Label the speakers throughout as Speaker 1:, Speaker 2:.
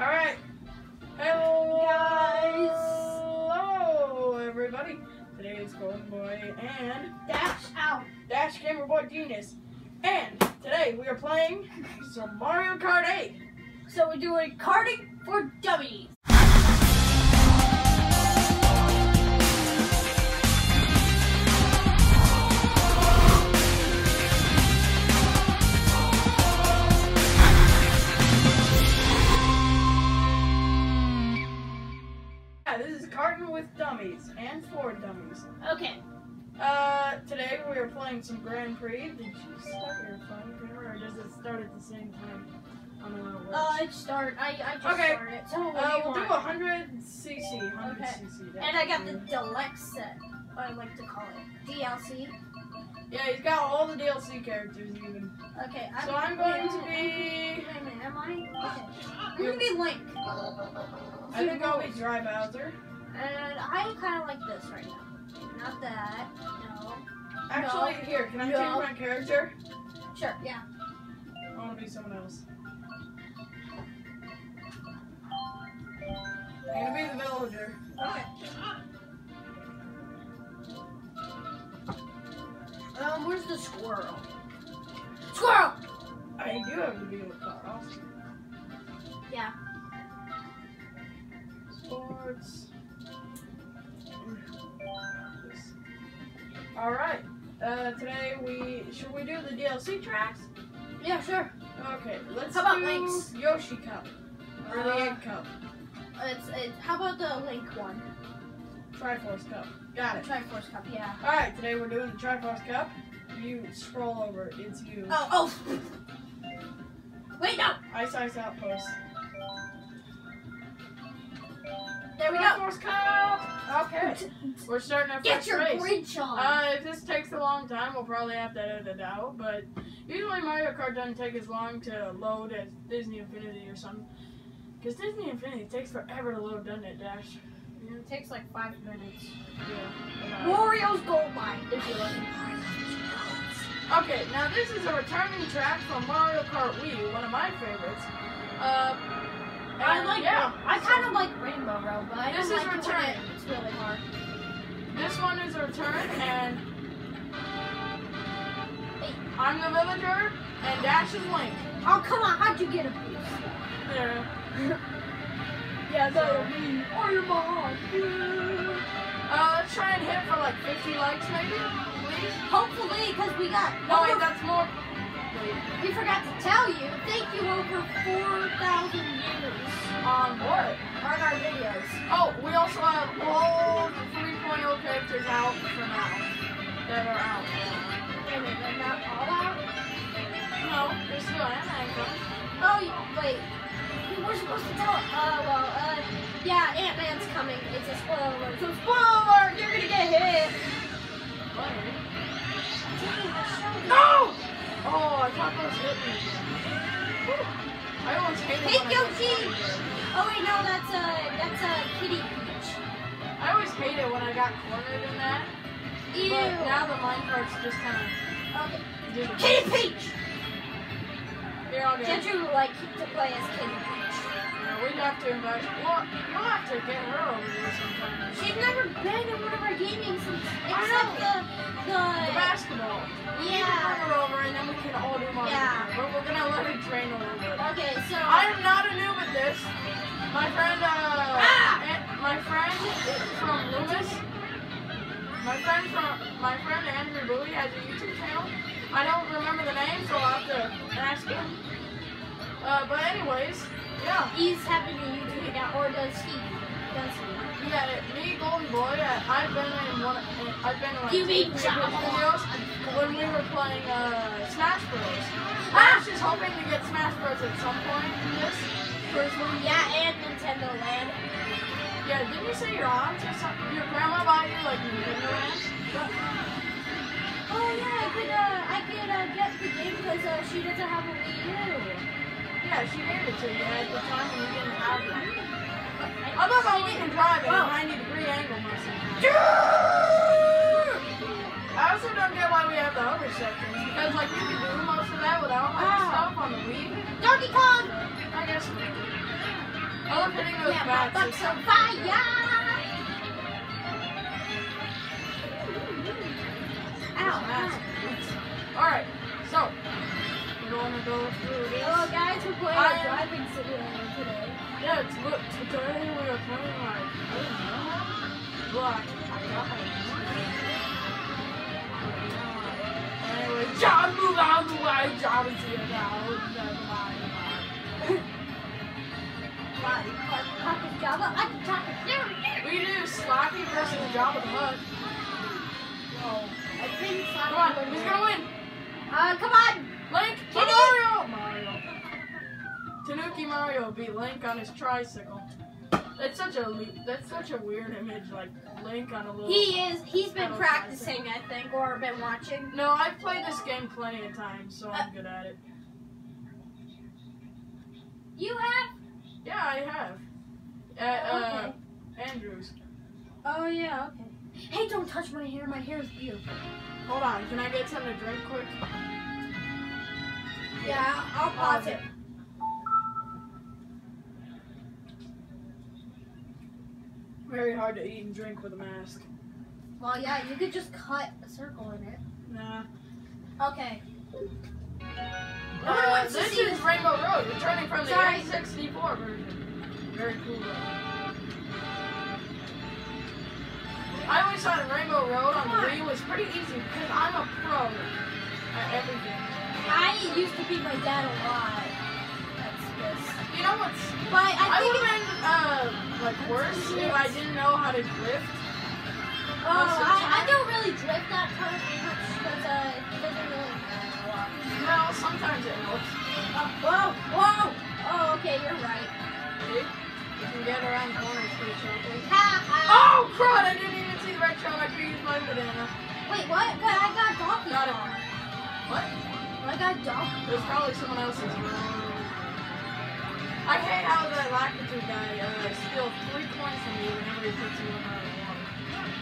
Speaker 1: Alright. Hello,
Speaker 2: Guys.
Speaker 1: Hello, everybody. Today is Golden Boy and
Speaker 2: Dash out.
Speaker 1: Dash Gamer Boy Genius. And today we are playing some Mario Kart 8.
Speaker 2: So we're doing karting for dummies.
Speaker 1: Yeah, this is Karting with Dummies and for Dummies.
Speaker 2: Okay.
Speaker 1: Uh, today we are playing some Grand Prix. Did you start your phone camera or does it start at the same time? I don't know how it works.
Speaker 2: Uh, it start. I I just
Speaker 1: Okay.
Speaker 2: started. So what
Speaker 1: Uh,
Speaker 2: do you
Speaker 1: we'll do
Speaker 2: want?
Speaker 1: 100 cc. 100
Speaker 2: Okay.
Speaker 1: cc.
Speaker 2: and I got the deluxe set. I like to call it DLC.
Speaker 1: Yeah, he's got all the DLC characters even.
Speaker 2: Okay.
Speaker 1: So I'm going to be.
Speaker 2: Wait a minute. Am I? Okay. I'm gonna be Link.
Speaker 1: I think I'll be Dry Bowser.
Speaker 2: And I kind of like this right now. Not that. No.
Speaker 1: Actually, here, can I
Speaker 2: No.
Speaker 1: change my character?
Speaker 2: Sure. Yeah.
Speaker 1: I want to be someone else. I'm gonna be the villager.
Speaker 2: Okay. Um, where's the squirrel? Squirrel!
Speaker 1: I do have to be with Carl.
Speaker 2: Yeah.
Speaker 1: Sports. All right. Uh, today we should we do the DLC tracks?
Speaker 2: Yeah, sure.
Speaker 1: Okay, let's
Speaker 2: How about
Speaker 1: do
Speaker 2: links?
Speaker 1: Yoshi Cup or the
Speaker 2: Uh,
Speaker 1: Egg Cup,
Speaker 2: It's, it's, how about the Link one?
Speaker 1: Triforce Cup. Got it.
Speaker 2: Triforce Cup, yeah.
Speaker 1: All right, today we're doing the Triforce Cup. You scroll over. It's you.
Speaker 2: Oh, oh! Wait, no!
Speaker 1: Ice Ice Outpost.
Speaker 2: There we go!
Speaker 1: Triforce Cup. Okay, we're starting our
Speaker 2: Get
Speaker 1: first
Speaker 2: your
Speaker 1: race.
Speaker 2: bridge on!
Speaker 1: Uh, if this takes a long time, we'll probably have to edit it out. But usually Mario Kart doesn't take as long to load as Disney Infinity or something. Because Disney Infinity takes forever to load, doesn't it, Dash?
Speaker 2: it takes like five minutes.
Speaker 1: Yeah.
Speaker 2: Wario's gold mine.
Speaker 1: If you're lucky. Okay, now this is a returning track from Mario Kart Wii, one of my favorites. Uh,
Speaker 2: I like
Speaker 1: yeah.
Speaker 2: I kind of like Rainbow Road, but I
Speaker 1: This
Speaker 2: don't
Speaker 1: is
Speaker 2: like
Speaker 1: return.
Speaker 2: it- it's really hard.
Speaker 1: This one is a return, and. I'm the villager, and Dash is Link.
Speaker 2: Oh, come on, how'd you get a boost?
Speaker 1: Yeah.
Speaker 2: Yeah,
Speaker 1: So-
Speaker 2: me. Iron Man.
Speaker 1: Uh, let's try and hit for like 50 likes, maybe, please.
Speaker 2: Hopefully, because we got.
Speaker 1: No, wait, that's more. Wait,
Speaker 2: we forgot to tell you. Thank you over 4,000 views
Speaker 1: on what?
Speaker 2: on our videos.
Speaker 1: Oh, we also have all the 3.0 characters out for now. That are out.
Speaker 2: Wait a minute, they're not all out?
Speaker 1: No, there's still Ant-Man coming.
Speaker 2: Oh, wait. We were supposed to tell. Uh, well, uh, yeah, Ant Man's coming. It's a spoiler alert. So, spoiler alert, you're gonna get hit.
Speaker 1: What?
Speaker 2: Dang, showed you.
Speaker 1: No! Oh, I thought those hit me. I almost hated when
Speaker 2: Yoshi! Oh, wait, no, that's a, that's a kitty peach.
Speaker 1: I always hated it when I got cornered in that.
Speaker 2: Ew.
Speaker 1: But now the minecart's just kind of it.
Speaker 2: Kitty peach!
Speaker 1: Here, I'll get
Speaker 2: Did you like to play as kitty peach?
Speaker 1: Yeah, we'd have to invite. Well, you'll have to get her over here sometime.
Speaker 2: She's never been in one of our gaming since,
Speaker 1: I
Speaker 2: except the, the,
Speaker 1: The basketball. We need to
Speaker 2: yeah.
Speaker 1: bring her over and then we can all do Mario
Speaker 2: Yeah.
Speaker 1: But we're gonna let her train a little bit.
Speaker 2: Okay, so.
Speaker 1: I am not a noob at this. My friend, uh,
Speaker 2: Ah!
Speaker 1: An- my friend from Loomis. My friend from my friend Andrew Bowie has a YouTube channel. I don't remember the name, so I'll have to ask him. Uh, but anyways, yeah.
Speaker 2: He's having a YouTube account, or does he? Does he?
Speaker 1: Yeah, me, Golden Boy, I've been in one. I've been in like
Speaker 2: You mean
Speaker 1: videos when we playing uh, Smash Bros.
Speaker 2: Ah!
Speaker 1: I was just hoping to get Smash Bros at some point in this.
Speaker 2: Yeah, and Nintendo Land.
Speaker 1: Yeah, didn't you say your aunt or something? Your grandma bought you like Nintendo Land?
Speaker 2: Oh yeah, I could uh, I could uh, get the game because uh, she doesn't have a Wii U.
Speaker 1: Yeah, she gave it to you at the time when you didn't have one.
Speaker 2: I,
Speaker 1: I love how we can drive at a 90 degree angle most of the time. I also don't get why we have the hover sections because like you can do most of that without like
Speaker 2: Ah.
Speaker 1: stuff on the Wii.
Speaker 2: Donkey Kong!
Speaker 1: I guess. I love hitting those
Speaker 2: Yeah,
Speaker 1: bats.
Speaker 2: butt's on fire! Ow, ow.
Speaker 1: Alright, so we're gonna go through this.
Speaker 2: Hello guys, we're playing
Speaker 1: I
Speaker 2: a driving simulator today.
Speaker 1: Yeah, it's look today we are playing like I don't know. Black. Of way, John is here now. Never mind.
Speaker 2: Body pocket Java, I can talk it.
Speaker 1: We do Slappy versus the Hutt.
Speaker 2: No, I think
Speaker 1: Come on, who's gonna win?
Speaker 2: Uh, come on!
Speaker 1: Link! Mario? Mario. Tanuki Mario beat Link on his tricycle. That's such a that's such a weird image, like Link on a little.
Speaker 2: He is, He's been practicing, I think, or been watching.
Speaker 1: No, I've played this game plenty of times, so I'm good at it.
Speaker 2: You have?
Speaker 1: Yeah, I have. At uh,
Speaker 2: Okay.
Speaker 1: Andrews.
Speaker 2: Oh, yeah, okay. Hey, don't touch my hair, my hair is beautiful.
Speaker 1: Hold on, can I get something to drink quick?
Speaker 2: Yeah, I'll pause it.
Speaker 1: Very hard to eat and drink with a mask.
Speaker 2: Well, yeah, you could just cut a circle in it.
Speaker 1: Nah.
Speaker 2: Okay.
Speaker 1: Uh, this is
Speaker 2: this-
Speaker 1: Rainbow Road, returning from the
Speaker 2: Sorry.
Speaker 1: N64 version. Very cool though. I always thought Rainbow Road on Wii was pretty easy because I'm a pro at everything.
Speaker 2: I used to beat my dad a lot. That's this.
Speaker 1: You know what's
Speaker 2: But I
Speaker 1: I like worse if I didn't know how to drift.
Speaker 2: Oh,
Speaker 1: most of the
Speaker 2: I, I don't really drift that much because uh, it doesn't really matter a lot.
Speaker 1: Well, sometimes it helps.
Speaker 2: Uh, whoa, whoa! Oh, okay, you're right.
Speaker 1: See? You can get around corners pretty.
Speaker 2: Ha, ha.
Speaker 1: Oh crud! I didn't even see the red show. I could use my banana.
Speaker 2: Wait, what? But I got donkey. Kong.
Speaker 1: What?
Speaker 2: I got donkey.
Speaker 1: It was probably someone else's. I hate how the Lakitu guy uh, steals three coins from you whenever he puts you in water.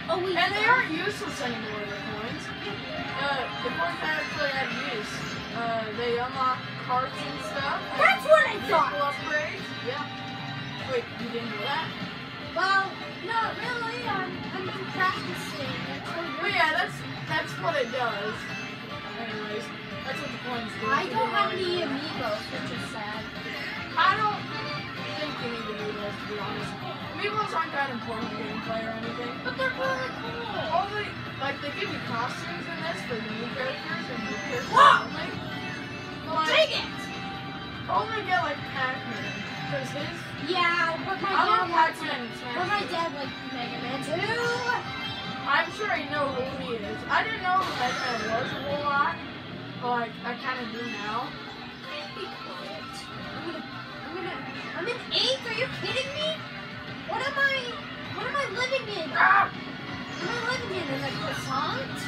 Speaker 2: Oh, wait.
Speaker 1: And they aren't useless anymore, the coins. Uh, the coins actually have use. Uh, they unlock carts and stuff. and
Speaker 2: That's what I thought.
Speaker 1: upgrades. Yeah. Wait, you didn't know that?
Speaker 2: Well, not really. I'm, I'm practicing. That's what
Speaker 1: But
Speaker 2: you're-
Speaker 1: yeah, that's that's what it does. Anyways, that's what the coins do.
Speaker 2: I don't have any amiibos, which is
Speaker 1: to be honest. Amiibos aren't that important gameplay or anything.
Speaker 2: But they're really cool.
Speaker 1: Only, like, they give you costumes in this for new characters and new characters
Speaker 2: Whoa!
Speaker 1: only. But
Speaker 2: dang it!
Speaker 1: only get, like, Pac-Man. Because his...
Speaker 2: Yeah, but my
Speaker 1: I
Speaker 2: dad wants
Speaker 1: Pac-Man.
Speaker 2: But my dad likes Mega Man too.
Speaker 1: I'm sure I know who he is. I didn't know who Mega Man was a whole lot. But, like, I kind of do now.
Speaker 2: Be quiet. I'm gonna, I'm gonna, I'm in a croissant?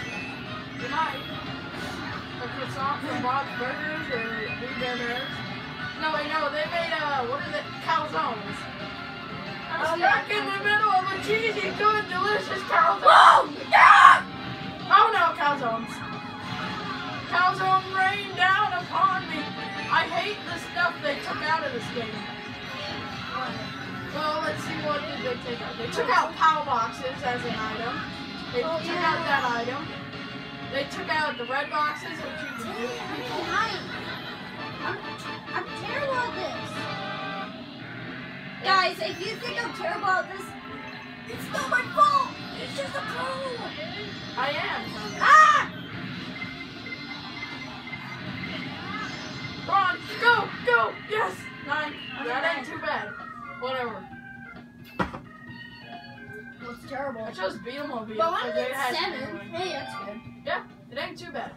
Speaker 1: Good night. A croissant from Bob's Burgers or Big Bear No, wait, no, they made, uh, what are the calzones? I'm
Speaker 2: Oh,
Speaker 1: stuck
Speaker 2: yeah,
Speaker 1: in the middle of a cheesy, good, delicious calzone.
Speaker 2: Whoa!
Speaker 1: Ah! Oh no, calzones. Calzone rain down upon me. I hate the stuff they took out of this game. Well, let's see what did they take out. They took out POW boxes as an item. They
Speaker 2: Oh,
Speaker 1: took
Speaker 2: yeah.
Speaker 1: out that item. They took out the red boxes, which you can do.
Speaker 2: Behind. I'm, I'm terrible at this. Guys, if you think I'm terrible at this, it's not my fault. It's just a pro.
Speaker 1: I am.
Speaker 2: Ah!
Speaker 1: Come on, go, go, yes, nine. That ain't too bad. Whatever.
Speaker 2: Terrible.
Speaker 1: I chose Beetlemobile
Speaker 2: But I'm at seven. Hey, that's good.
Speaker 1: Yeah, it ain't too bad.